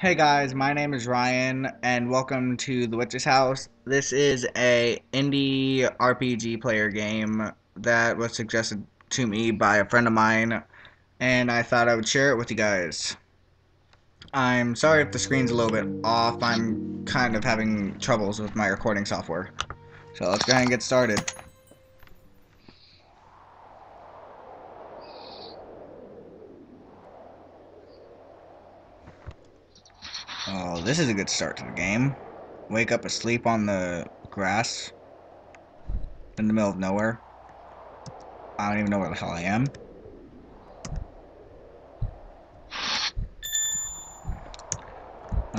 Hey guys, my name is Ryan, and welcome to The Witch's House. This is a indie RPG player game that was suggested to me by a friend of mine, and I thought I would share it with you guys. I'm sorry if the screen's a little bit off. I'm kind of having troubles with my recording software. So let's go ahead and get started. Oh, this is a good start to the game. Wake up asleep on the grass in the middle of nowhere. I don't even know where the hell I am.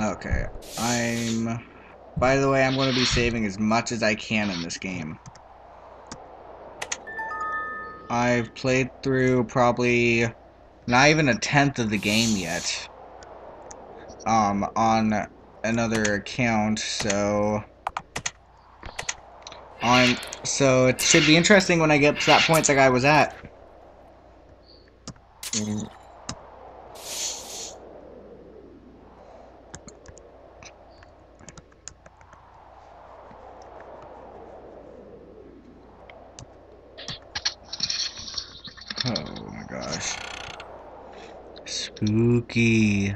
Okay, I'm... By the way, I'm going to be saving as much as I can in this game. I've played through probably not even a tenth of the game yet um, on another account, so on so it should be interesting when I get to that point that I was at. Oh my gosh. Spooky.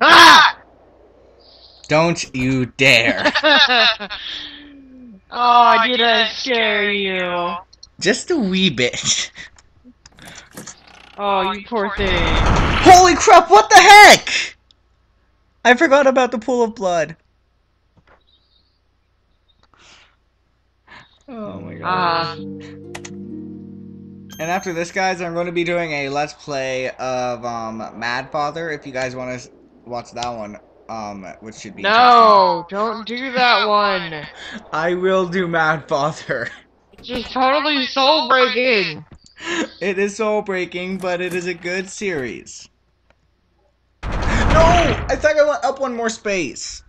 Ah! Don't you dare. oh, I did I scare you? Just a wee bit. Oh, you poor thing. Holy crap, what the heck? I forgot about the pool of blood. Oh my god. Ah, And after this, guys, I'm going to be doing a Let's Play of um, Mad Father. If you guys want to watch that one, um, which should be no, don't do that one. I will do Mad Father. It's just totally soul breaking. it is soul breaking, but it is a good series. No! I thought I went up one more space.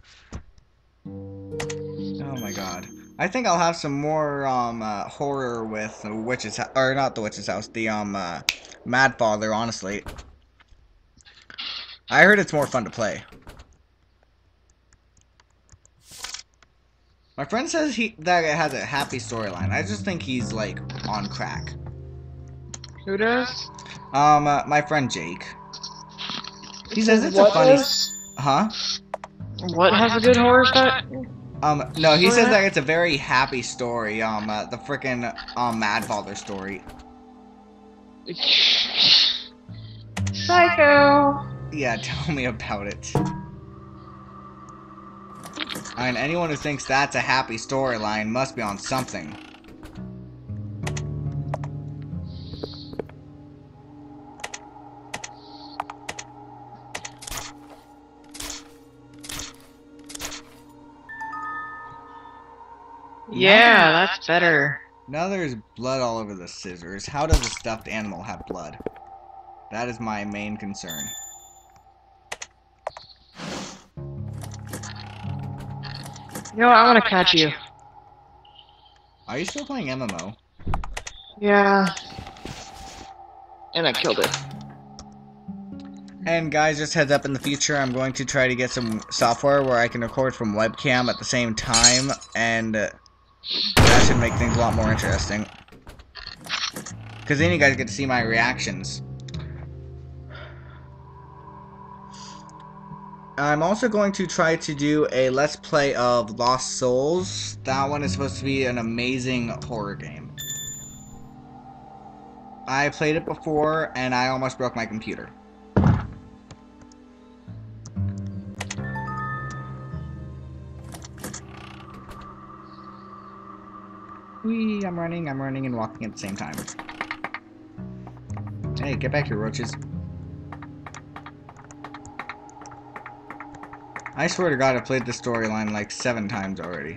Oh my god. I think I'll have some more um uh, horror with the witch's house, or not the witch's house, the um uh, Mad Father. Honestly, I heard it's more fun to play. My friend says he that it has a happy storyline. I just think he's like on crack. Who does? Um, uh, my friend Jake. He says it's a funny, does? huh? What has a good horror start? Um, no, he says that it's a very happy story. Um, uh, the freaking um Mad Father story. Psycho. Yeah, tell me about it. I mean, anyone who thinks that's a happy storyline must be on something. Yeah, that's better. Now there's blood all over the scissors. How does a stuffed animal have blood? That is my main concern. You know what? I want to catch you. Are you still playing MMO? Yeah. And I killed it. And guys, just heads up in the future, I'm going to try to get some software where I can record from webcam at the same time, and uh, that should make things a lot more interesting. Because then you guys get to see my reactions. I'm also going to try to do a Let's Play of Lost Souls. That one is supposed to be an amazing horror game. I played it before, and I almost broke my computer. Whee, I'm running, I'm running and walking at the same time. Hey, get back here, roaches. I swear to god, I've played this storyline like seven times already.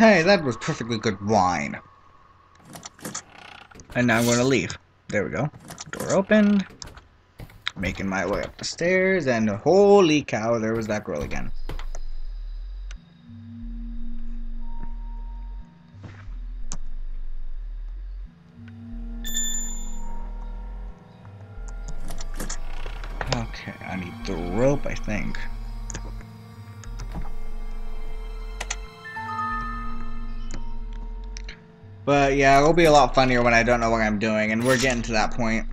Hey, that was perfectly good wine. And now I'm going to leave. There we go. Door opened. Making my way up the stairs, and holy cow, there was that girl again. Okay, I need the rope, I think. But yeah, it'll be a lot funnier when I don't know what I'm doing, and we're getting to that point.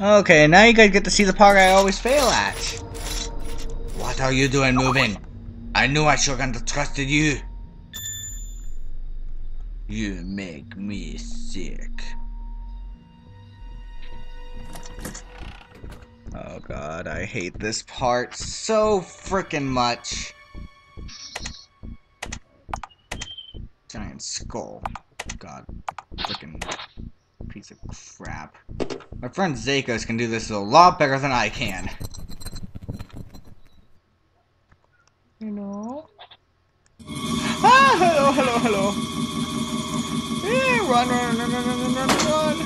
Okay, now you guys get to see the part I always fail at. What are you doing moving? I knew I shouldn't have trusted you. You make me sick. Oh god, I hate this part so freaking much. Giant skull. God, freaking piece of crap. My friend Zakos can do this a lot better than I can. You know? Ah, hello, hello, hello run, run, run, run, run, run, run.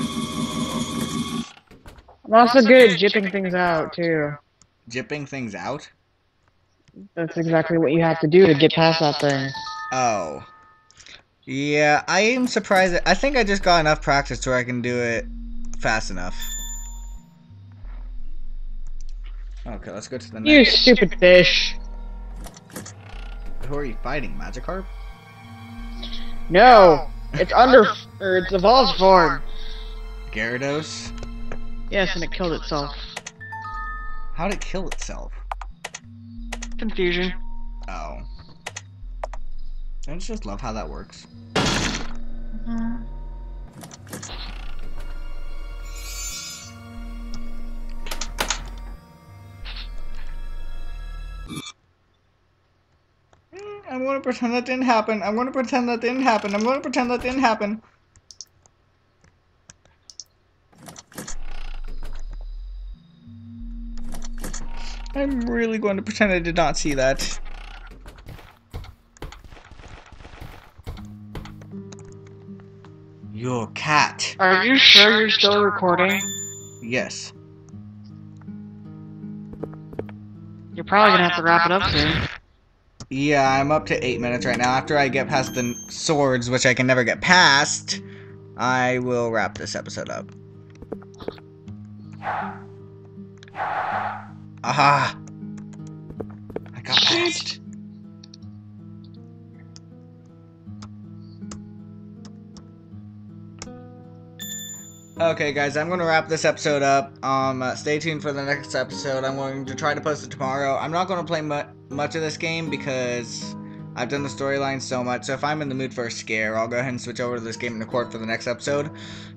I'm also good at jipping things out, too. Jipping things out? That's exactly what you have to do to get past that thing. Oh. Yeah, I am surprised. I think I just got enough practice where I can do it fast enough. Okay, let's go to the next. You stupid fish. Who are you fighting, Magikarp? No, it's under or it's evolved form. Gyarados? Yes, and it killed itself. How'd it kill itself? Confusion. Oh. I just love how that works. Mm, I'm gonna pretend that didn't happen. I'm gonna pretend that didn't happen. I'm gonna pretend that didn't happen. I'm really going to pretend I did not see that. Your cat. Are you sure you're still recording? Yes. You're probably gonna have to wrap it up soon. Yeah, I'm up to eight minutes right now. After I get past the swords, which I can never get past, I will wrap this episode up. Aha! I got past. Okay, guys, I'm going to wrap this episode up. Um, uh, stay tuned for the next episode. I'm going to try to post it tomorrow. I'm not going to play mu- much of this game because I've done the storyline so much. So if I'm in the mood for a scare, I'll go ahead and switch over to this game and record for the next episode.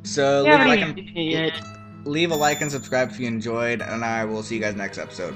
So Yeah, leave a like and. Leave a like and subscribe if you enjoyed, and I will see you guys next episode.